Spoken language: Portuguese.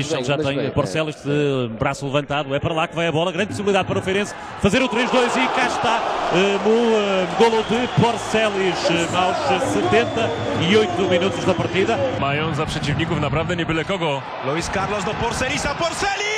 Michel já tem bem, Porcelos de braço levantado. É para lá que vai a bola. Grande possibilidade para o Feirense fazer o 3-2 e cá está eh, no o golo de Porcelis eh, aos 78 minutos da partida. Mają za przeciwników naprawdę nie byle kogo. Luis Carlos do Porcelisa, Porcelis.